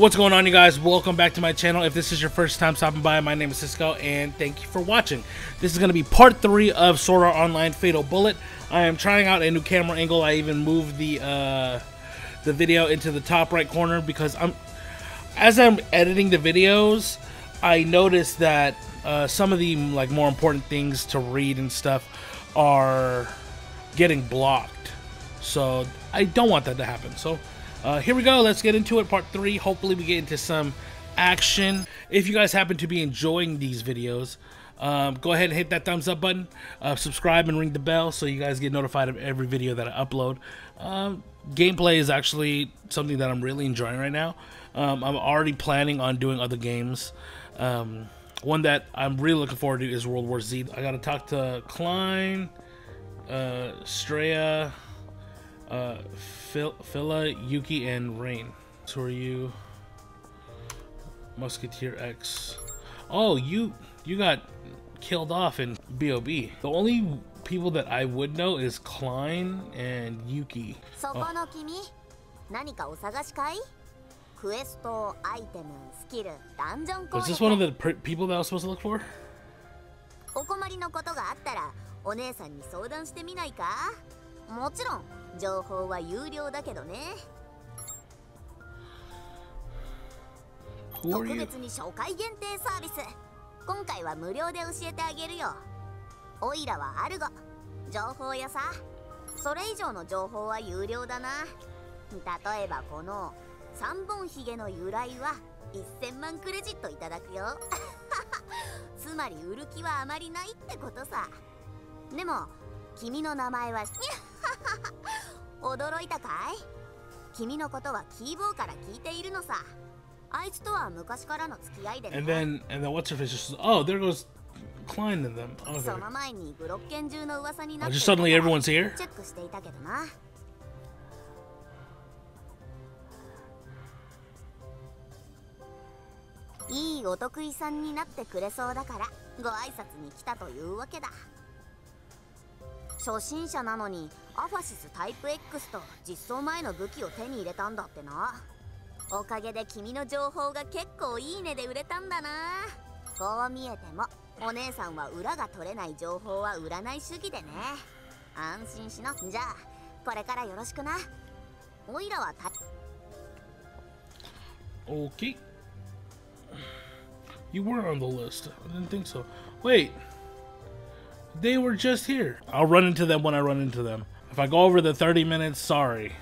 What's going on you guys? Welcome back to my channel. If this is your first time stopping by, my name is Cisco and thank you for watching. This is going to be part 3 of Sword Art Online Fatal Bullet. I am trying out a new camera angle. I even moved the uh, the video into the top right corner because I'm as I'm editing the videos, I noticed that uh, some of the like more important things to read and stuff are getting blocked. So I don't want that to happen. So uh, here we go. Let's get into it. Part three. Hopefully, we get into some action. If you guys happen to be enjoying these videos, um, go ahead and hit that thumbs up button, uh, subscribe, and ring the bell so you guys get notified of every video that I upload. Um, gameplay is actually something that I'm really enjoying right now. Um, I'm already planning on doing other games. Um, one that I'm really looking forward to is World War Z. I got to talk to Klein, uh, Straya uh, Phil, Phila, Yuki, and Rain. So are you? Musketeer X. Oh, you you got killed off in BOB. The only people that I would know is Klein and Yuki. Oh. クエスト、アイテム、スキル、ダンジョン攻撃。Was this one of the people that I was supposed to look for? お困りのことがあったらお姉さんに相談してみないか？もちろん情報は有料だけどね。特別に初回限定サービス。今回は無料で教えてあげるよ。オイラはアルゴ。情報屋さ。それ以上の情報は有料だな。例えばこの3本ひげの由来は1000万クレジットいただくよ つまり売る気はあまりないってことさでも君の名前は 驚いたかい？君のことはキーボーから聞いているのさあいつとは昔からの付き合いでね And then, and then what's her face just, oh, there goes Klein in them. Okay. その前にブロッケン中の噂になって just suddenly everyone's here? チェックしていたけどないいお得意さんになってくれそうだからご挨拶に来たというわけだ。初心者なのにアファシスタイプ X と実装前の武器を手に入れたんだってな。おかげで君の情報が結構いいねで売れたんだな。こう見えてもお姉さんは裏が取れない情報は売らない主義でね。安心しなじゃあこれからよろしくな。おいらはた OK You were on the list. I didn't think so. Wait. They were just here. I'll run into them when I run into them. If I go over the 30 minutes, sorry.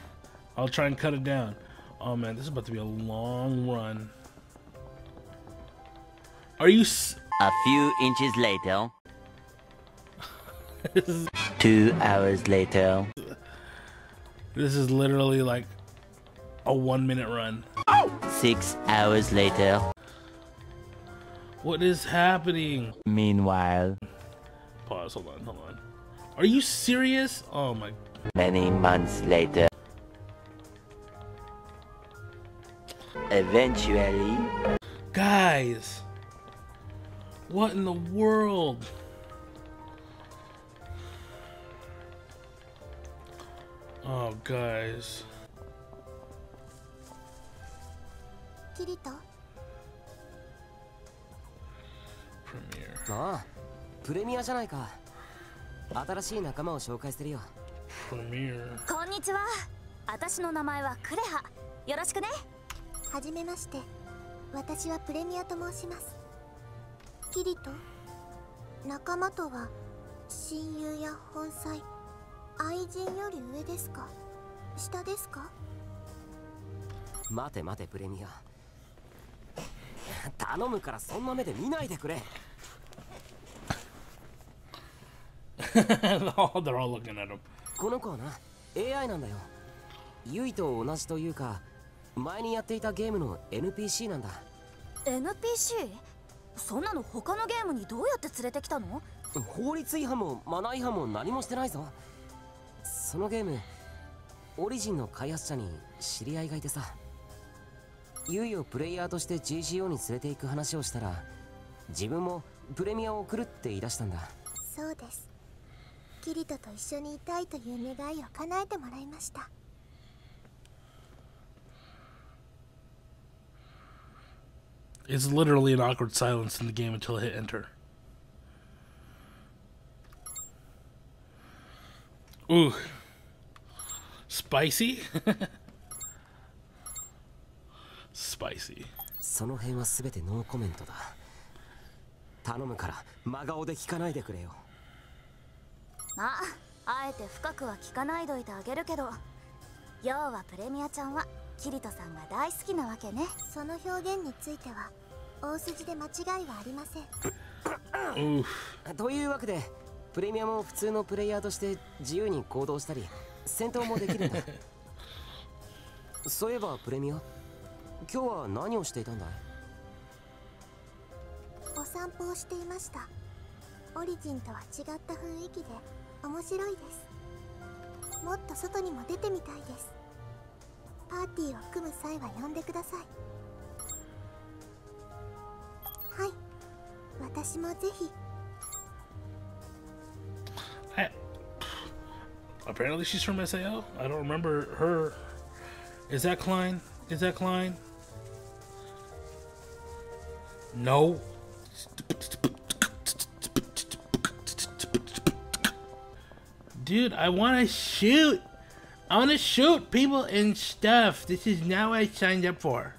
I'll try and cut it down. Oh man, this is about to be a long run. Are you A few inches later. Two hours later. This is literally like a one minute run. Six hours later. What is happening? Meanwhile. Pause. Hold on. Hold on. Are you serious? Oh my. Many months later. Eventually. Guys. What in the world? Oh, guys. Kirito. Premiere. Ah. プレミアじゃないか。新しい仲間を紹介するよ。こんにちは。私の名前はクレハ。よろしくね。はじめまして。私はプレミアと申します。キリト。仲間とは親友や本妻。愛人より上ですか？下ですか？待て待てプレミア。頼むからそんな目で見ないでくれ they're all looking at him. この子はな AI なんだよ。ユイと同じというか前にやっていたゲームの NPC なんだ。NPC? そんなの他のゲームにどうやって連れてきたの？法律違反もマナー違反も何もしてないぞ。そのゲームオリジンの開発者に知り合いがいてさ。ユイをプレイヤーとして GCO に連れて行く話をしたら自分もプレミアを送るって言い出したんだ。そうですキリトと一緒にいたいという願いを叶えてもらいました It's literally an awkward silence in the game until I hit enter. Ooh. Spicy? Spicy. その辺は全てノーコメントだ頼むから真顔で聞かないでくれよまああえて深くは聞かないどいてあげるけど。要はプレミアちゃんはキリトさんが大好きなわけね。その表現については大筋で間違いはありません.というわけでプレミアも普通のプレイヤーとして自由に行動したり戦闘もできるんだ。そういえばプレミア今日は何をしていたんだい？お散歩をしていました。オリジンとは違った雰囲気で面白いですもっと外にも出てみたいですパーティーを組む際は呼んでくださいはい私もぜひ apparently she's from SAO. I don't remember her. Is that Klein? Is that Klein? No. Dude, I want to shoot. I want to shoot people and stuff. This is not what I signed up for.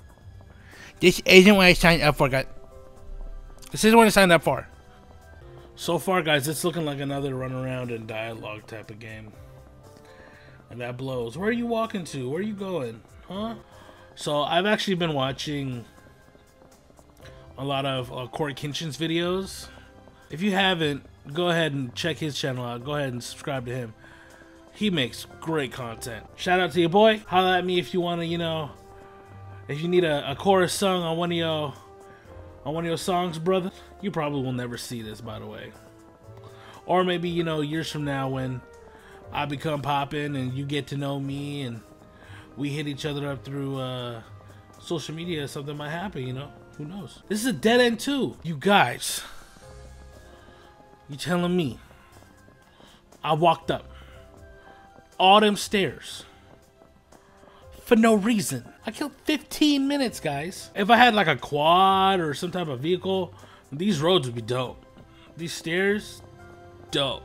This isn't what I signed up for, guys. This isn't what I signed up for. So far, guys, it's looking like another run around and dialogue type of game. And that blows. Where are you walking to? Where are you going? Huh? So, I've actually been watching a lot of uh, Corey Kinchin's videos. If you haven't, go ahead and check his channel out. Go ahead and subscribe to him. He makes great content. Shout out to your boy. Holla at me if you want to, you know, if you need a, a chorus sung on one of your on one of your songs, brother, you probably will never see this, by the way. Or maybe, you know, years from now when I become poppin' and you get to know me and we hit each other up through uh, social media, something might happen, you know? Who knows? This is a dead end, too. You guys, you telling me I walked up all them stairs for no reason. I killed 15 minutes, guys. If I had like a quad or some type of vehicle, these roads would be dope. These stairs, dope.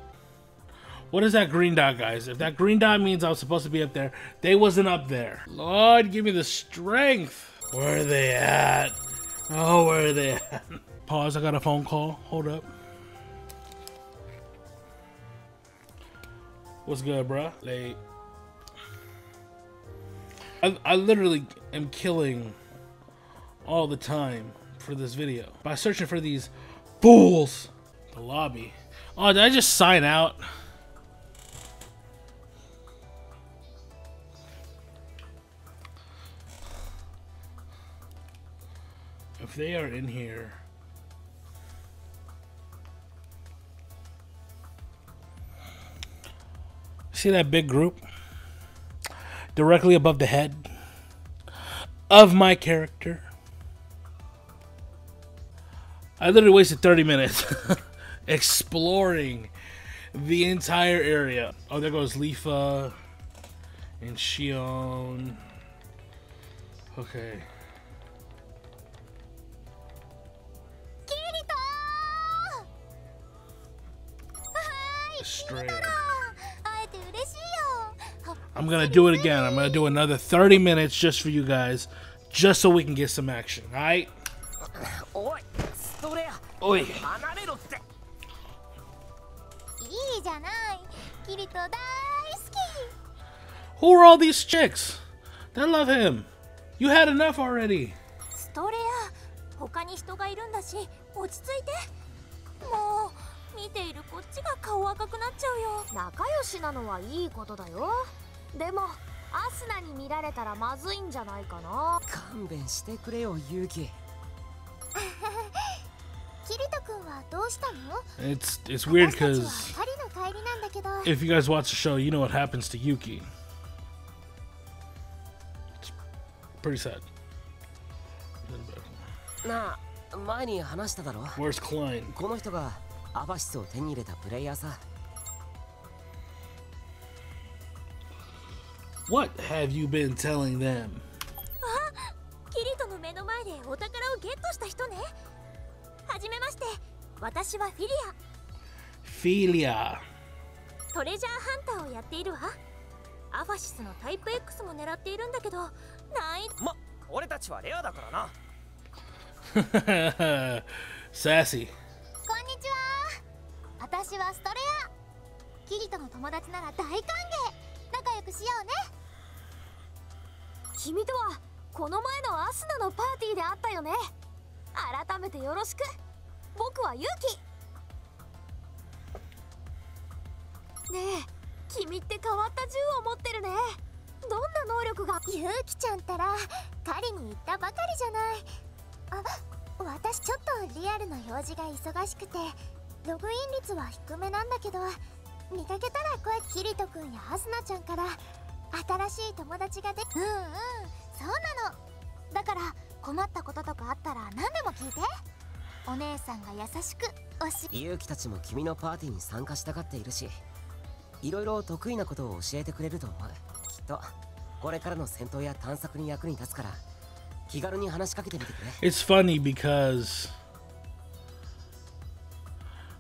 What is that green dot, guys? If that green dot means I was supposed to be up there, they wasn't up there. Lord, give me the strength. Where are they at? Oh, where are they at? Pause, I got a phone call. Hold up. What's good, bruh? Like, I, I literally am killing all the time for this video by searching for these fools. The lobby. Oh, did I just sign out? If they are in here. See that big group? Directly above the head of my character. I literally wasted 30 minutes exploring the entire area. Oh, there goes Leafa and Shion. Okay. キリ I'm gonna do it again. I'm gonna do another 30 minutes just for you guys, just so we can get some action. All right? おいストレア Oi. 離れろっていいじゃないキリト大好き Who are all these chicks that love him? You had enough already. ストレア他に人がいるんだし落ち着いてもう見ているこっちが顔赤くなっちゃうよ仲良しなのはいいことだよ でもアスナに見られたらまずいんじゃないかな。勘弁してくれよユウキ キリト君はどうしたの？It's, it's weird あ前に話しただろ。ウこの人がアバシスを手に入れたプレイヤーさ。What have you been telling them? キリトの目の前でお宝をゲットした人ねはじめまして私はフィリ Philia. アトレジャーハンターをやっているわアファシスのタイプ X も狙っているんだけど難易ま俺たちはレアだからな Sassy. こんにちは私はストレアキリトの友達なら大歓迎 しようね。君とはこの前のアスナのパーティーで会ったよね。改めてよろしく。僕はユキ。ねえ君って変わった銃を持ってるね。どんな能力が。ゆうきちゃんったら狩りに行ったばかりじゃない。あ私ちょっとリアルの表示が忙しくてログイン率は低めなんだけど。見かけたら声キリトくんやアスナちゃんから。新しい友達がでうんうんそうなの。だから困ったこととかあったら何でも聞いて。お姉さんが優しく教え勇気たちも君のパーティーに参加したがっているしいろいろ得意なことを教えてくれると思う。きっとこれからの戦闘や探索に役に立つから気軽に話しかけてみてくれ。It's funny because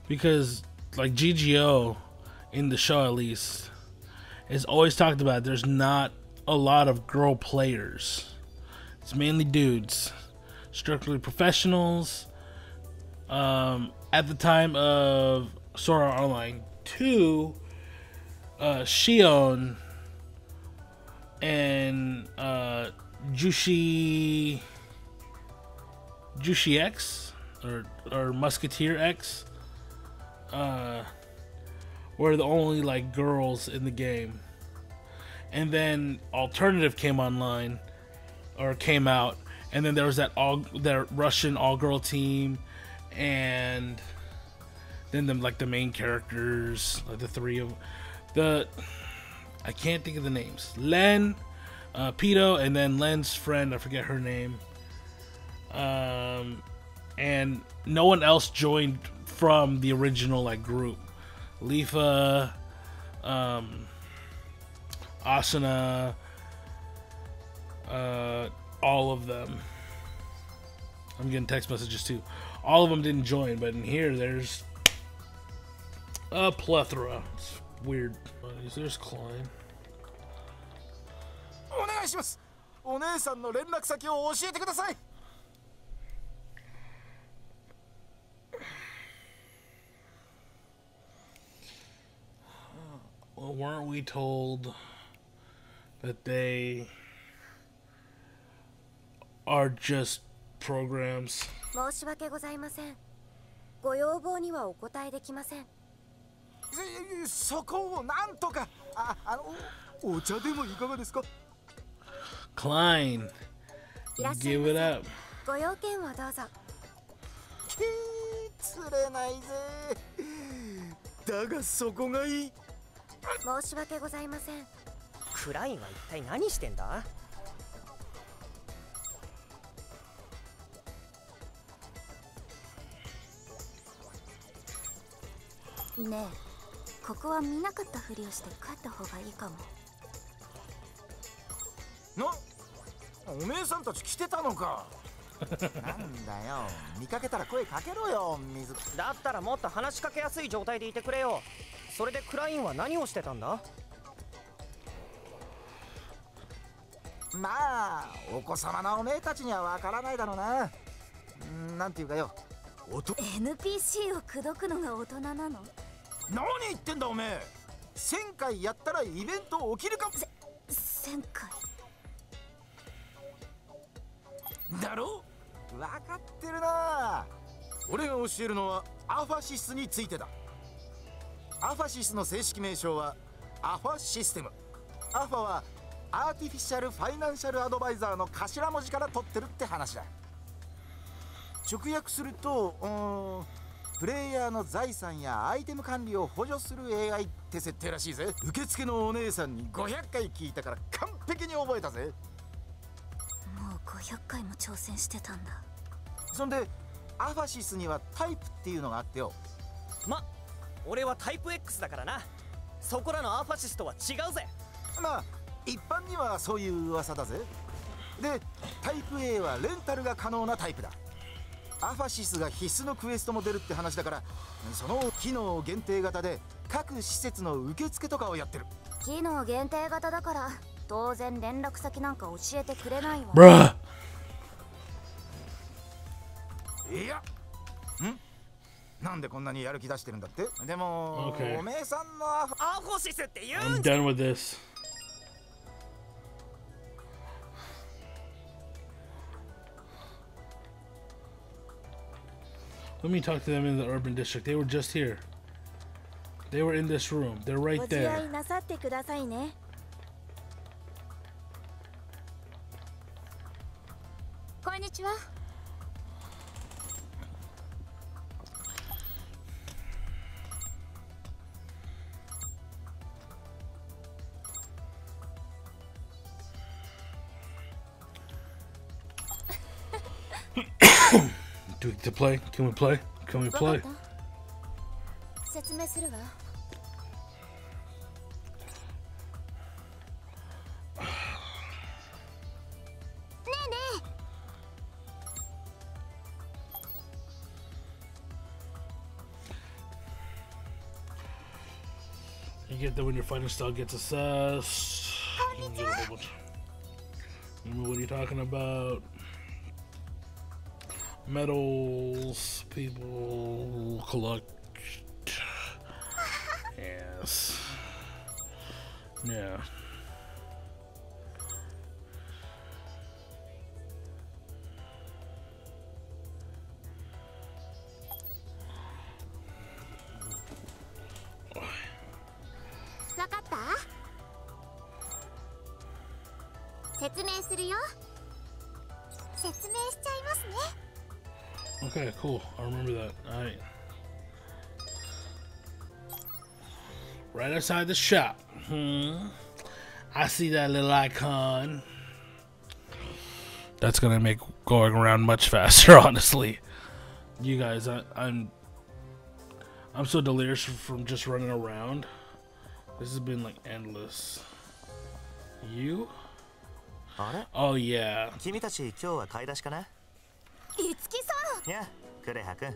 because like GGO in the show at least is always talked about there's not a lot of girl players. It's mainly dudes. Strictly professionals. Um, at the time of Sword Art Online 2, uh, Shion and uh, Jushi Jushi X or or Musketeer X uh were the only like girls in the game. And then Alternative came online or came out and then there was that all that Russian all girl team and then the like the main characters like the three of the I can't think of the names. Len, uh, Pito, and then Len's friend, I forget her name. Um, and no one else joined from the original like group. Leafa, um, Asuna, uh, all of them. I'm getting text messages too. All of them didn't join, but in here there's a plethora. It's weird. There's Klein. お願いします。お姉さんの連絡先を教えてください。Weren't we told that they are just programs? 申し訳ございません。ご要望にはお答えできません。そこをなんとかああのお茶でもいかがですか？Klein, give ま it せ。up. ご用件をどうぞ。きー釣れないぜ。だがそこがいい申し訳ございません。クラインは一体何してんだ？ねえここは見なかったふりをして帰った方がいいかも。なお姉さんたち来てたのか。なんだよ見かけたら声かけろよ水木。だったらもっと話しかけやすい状態でいてくれよそれでクラインは何をしてたんだ？まあお子様のおめえたちにはわからないだろうな。うんなんていうかよ。NPC を口説くのが大人なの？何言ってんだおめえ。1000回やったらイベント起きるかも。1000回？だろ？分かってるな。俺が教えるのはアファシスについてだアファシスの正式名称はアファシステム。アファはアーティフィシャル・ファイナンシャル・アドバイザーの頭文字から取ってるって話だ。直訳するとうーんプレイヤーの財産やアイテム管理を補助する AI って設定らしいぜ。受付のお姉さんに500回聞いたから完璧に覚えたぜ。もう500回も挑戦してたんだ。そんでアファシスにはタイプっていうのがあってよ。ま俺はタイプ X だからな。そこらのアーファシスとは違うぜ。まあ一般にはそういう噂だぜ。でタイプ A はレンタルが可能なタイプだ。アファシスが必須のクエストも出るって話だからその機能限定型で各施設の受付とかをやってる。機能限定型だから当然連絡先なんか教えてくれないわ.いやんなんでこんなにやる気出してるんだってでも、Okay. おめえさんのアフアーフォシスって言 I'm うんじゃ done with this. Let me talk to them in the urban district. They were just here. They were in this room. They're right there. な to play? Can we play? Can we play? You get that when your fighting style gets assessed. Remember what you talking about. Medals, people collect. Yes. Yeah. Alright. Right outside the shop. Hmm. I see that little icon. That's gonna make going around much faster, honestly. You guys, I, I'm I'm so delirious from just running around. This has been like endless. You? あれ Oh yeah. 君たち今日は買い出しかないいつきさんやクレハ君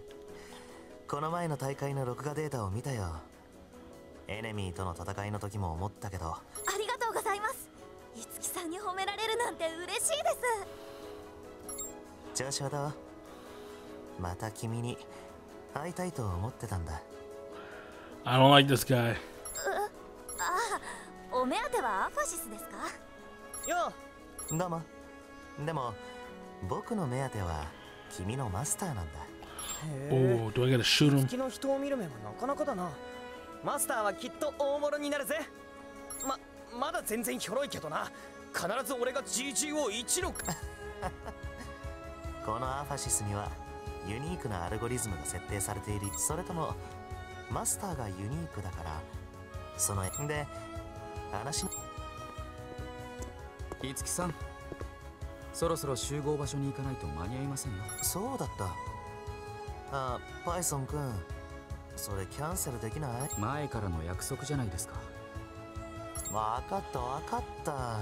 この前の大会の録画データを見たよ。エネミーとの戦いの時も思ったけど。ありがとうございます。いつきさんに褒められるなんて嬉しいです。調子はどう？また君に会いたいと思ってたんだ。I don't like this guy. お目当てはアファシスですか？よどうも。でも僕の目当ては君のマスターなんだ Oh, do I gotta shoot him? 月の人を見る目はなかなかだな。マスターはきっと大物になるぜ。ままだ全然ひょろいけどな。必ず俺が GG を一のこのアファシスにはユニークなアルゴリズムが設定されているそれともマスターがユニークだからそので話のいつきさんそろそろ集合場所に行かないと間に合いませんよ。そうだったあパイソン君。それキャンセルできない？前からの約束じゃないですか。わかったわかった。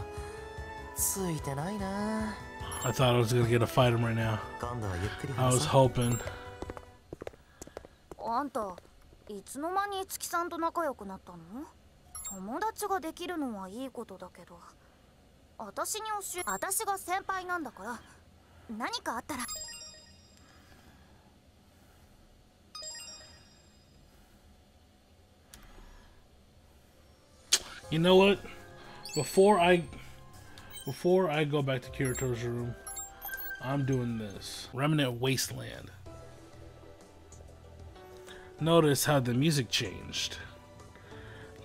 ついてないな。I thought I was gonna get to fight him right now. I 話 was hoping. あんたいつの間にいつきさんと仲良くなったの？友達ができるのはいいことだけど。私に教え私が先輩なんだから。何かあったら You know what? Before I before I go back to Kirito's room, I'm doing this. Remnant Wasteland. Notice how the music changed.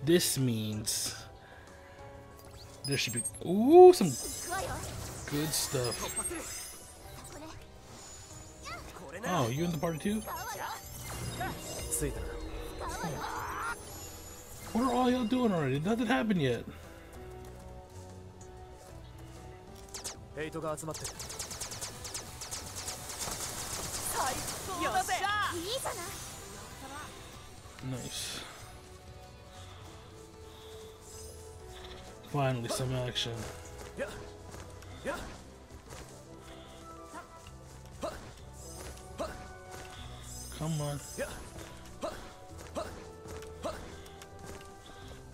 This means there should be ooh some good stuff. Oh, you in the party too? What are all y'all doing already? Nothing happened yet. Nice. Finally, some action. Yeah. Yeah. Come on. Yeah.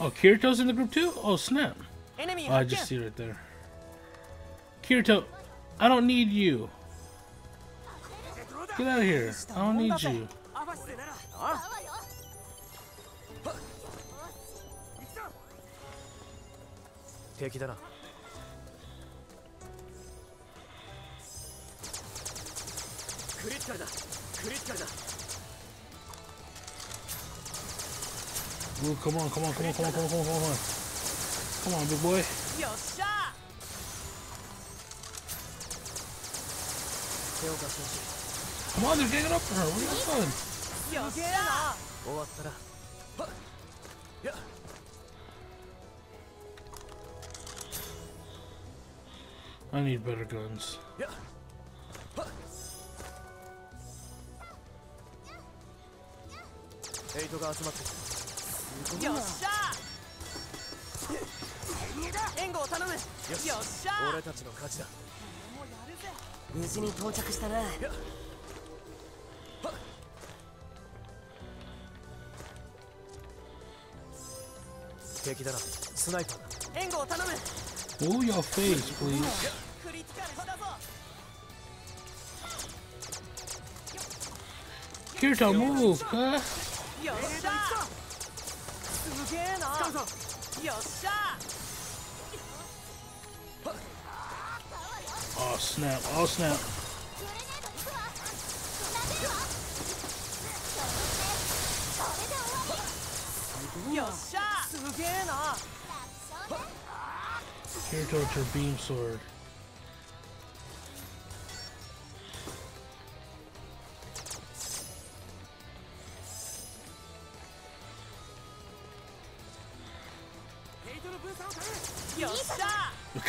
Oh, Kirito's in the group too? Oh, snap. Oh, I just see right there. Kirito, I don't need you. Get out of here. I don't need you. Ooh, come on, come on, come on, come on, come on, come on, come on. Come on, big boy. よっしゃ手を貸してほし Come on, they're getting up for her. What are you doing? いよっしゃ終わったらはっや I need better guns. やはっ よっしゃ援護を頼む。よっしゃ俺たちの勝ちだ。無事に到着したな。敵だな。スナイパーだ。援護を頼む。Oh, your face, please. クリティカルしたぞ Kirito, move, huh? よっしゃすげえなよっしゃ Oh, snap. Oh, snap. よっしゃすげえな Kirito with your beam sword.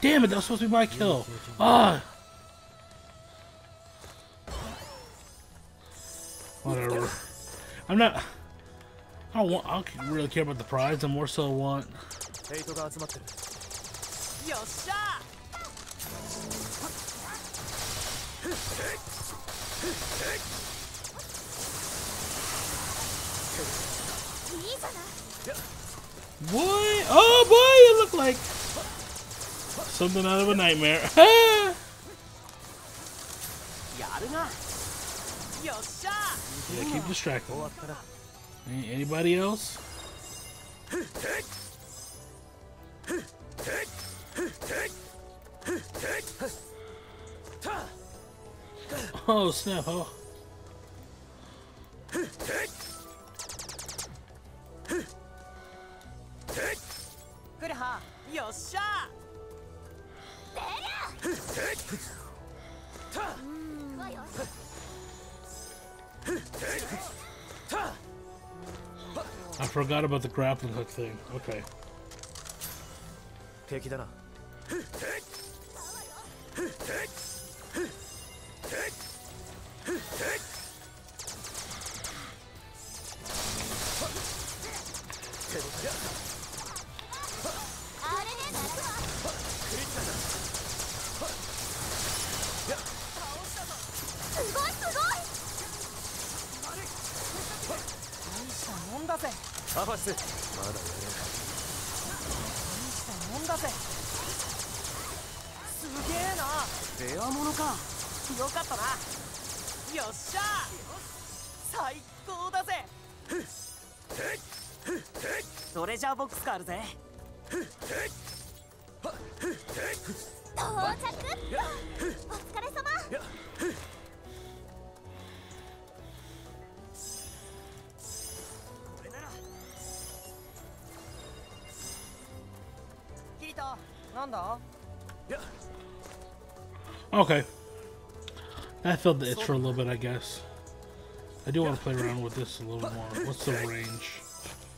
Damn it, that was supposed to be my kill. Ah. Whatever. I'm not. I don't want. I don't really care about the prize. I more so want. Boy, oh boy, it looked like something out of a nightmare. yeah, keep distracting. Anybody else? Oh snap! Oh. I forgot about the grappling hook thing. Okay. あるぜ到着お疲れ様これならキリトなんだ Okay. I felt the itch for a little bit, I guess. I do want to play around with this a little more. What's the range?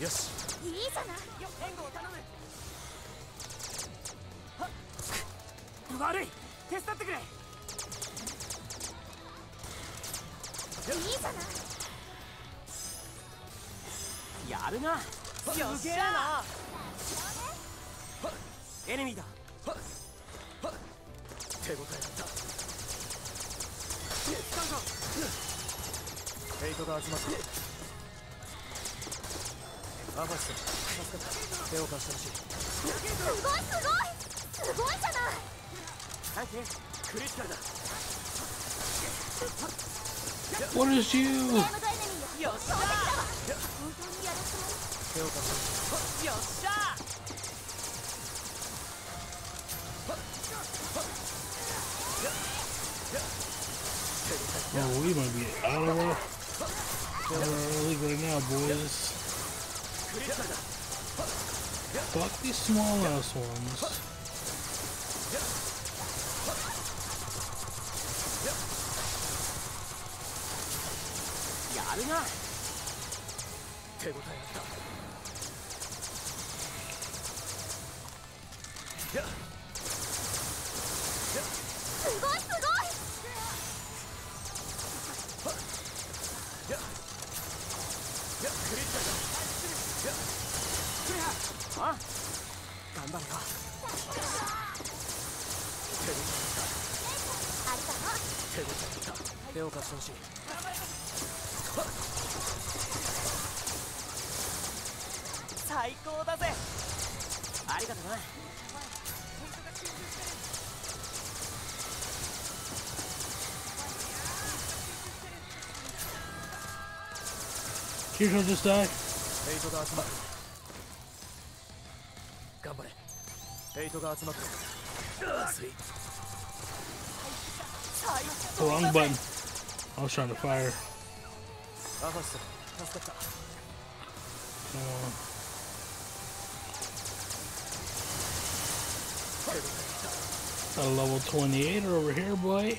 よし。いいじゃない。援護を頼む悪い。手伝ってくれ。いいじゃないやるな。すげえな。エネミーだ。手応えだった。ヘイトが集まってアファシさん助かった手を貸してほしいすごいすごいすごいじゃないサンキュークリティカルだ What is you? よっしゃ本当にやるつもり手を貸してほしいよっしゃ Oh, we might be out of our, out of our league right now, boys. Fuck these small ass ones. Yeah. 張るよ手ぶちった。手を貸してほしい。最高だぜ。ありがとな。Here's on this トが集まって熱い The wrong button. I was trying to fire. アファシさん助かった Uh, got a level 28 over here, boy.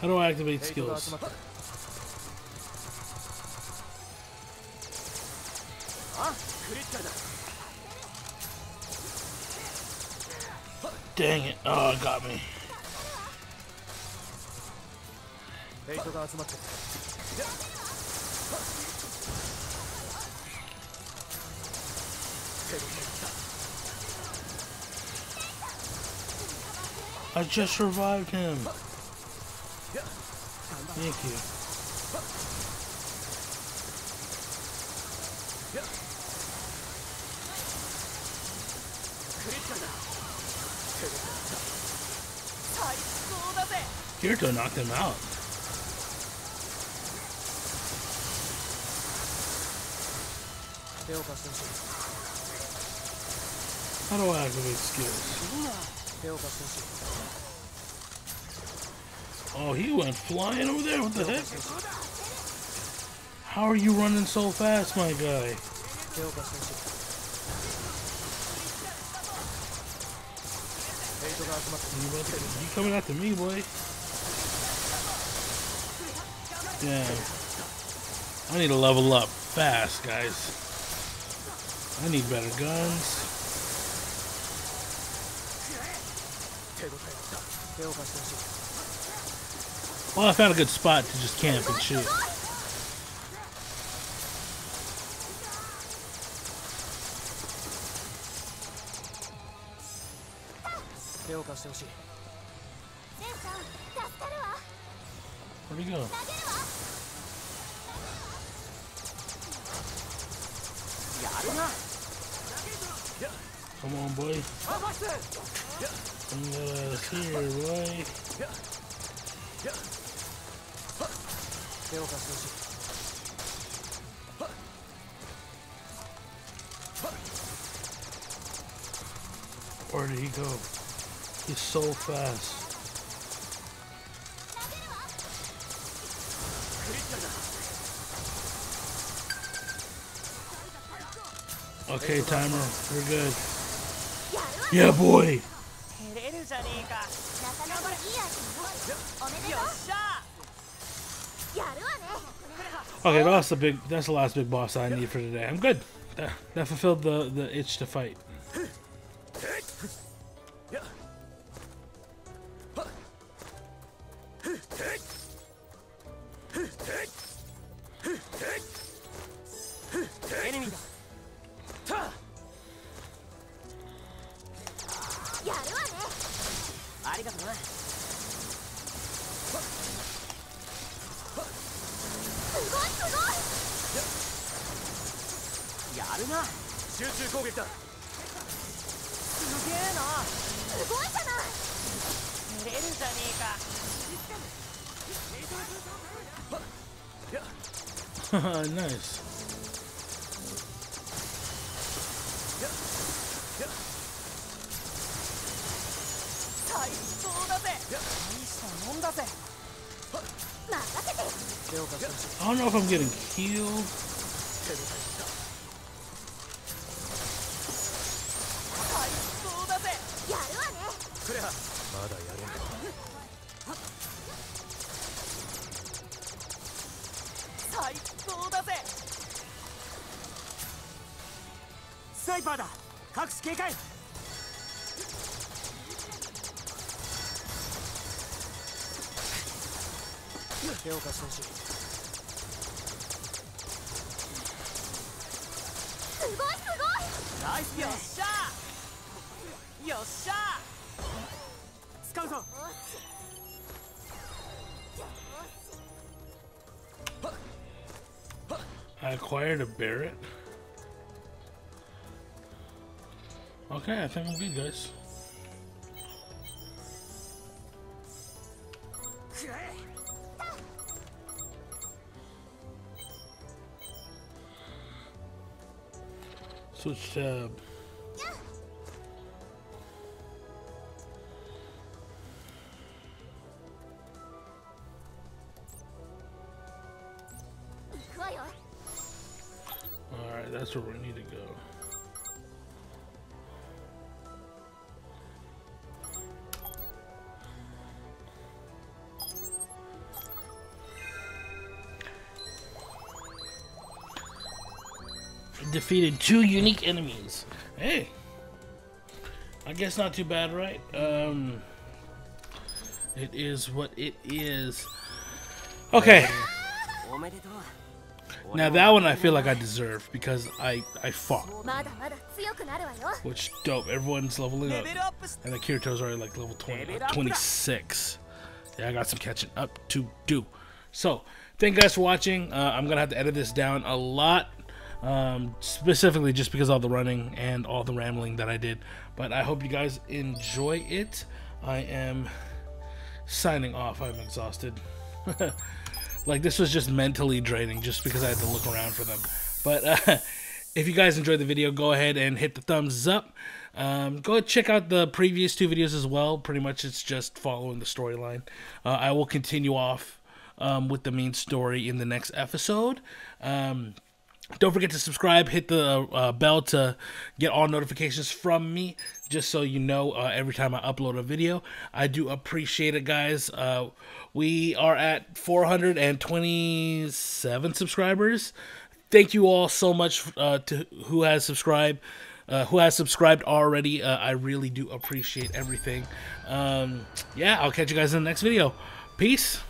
How do I activate skills? Dang it. Oh, it got me. I just revived him. Thank you. Kirito knocked him out. How do I activate skills? Oh, he went flying over there. What the heck? How are you running so fast, my guy? You, coming after me, boy? Damn. I need to level up fast, guys. I need better guns. Well, I found a good spot to just camp and shoot. Where'd he go? Come on, boy. Bring that here, boy. 手を貸してほしい Where did he go? He's so fast. Okay, timer. We're good. Yeah, boy. Okay, that's the big. That's the last big boss I need for today. I'm good. That, that fulfilled the the itch to fight. るな集中攻撃だすげえなすごいじゃない照れるじゃねえか nice. 最高だぜ大したもんだぜ任せて手を貸してほしい I don't know if I'm getting healed. I acquired a Barrett. Okay, I think I'm good, guys. Switch tab. defeated two unique enemies. Hey, I guess not too bad, right? Um, it is what it is. Okay. Now that one I feel like I deserve because I I fought. Which dope. Everyone's leveling up, and the Kirito's already like level 20, 26. Yeah, I got some catching up to do. So, thank you guys for watching. Uh, I'm gonna have to edit this down a lot um, specifically just because of all the running and all the rambling that I did. But I hope you guys enjoy it. I am signing off. I'm exhausted. like this was just mentally draining just because I had to look around for them. But uh, if you guys enjoyed the video, go ahead and hit the thumbs up. Um, go check out the previous two videos as well. Pretty much it's just following the storyline. Uh, I will continue off um, with the main story in the next episode. Um, don't forget to subscribe, hit the uh, bell to get all notifications from me, just so you know uh, every time I upload a video. I do appreciate it, guys. Uh, we are at 427 subscribers. Thank you all so much uh, to who has subscribed. Uh, who has subscribed already? Uh, I really do appreciate everything. Um, yeah, I'll catch you guys in the next video. Peace.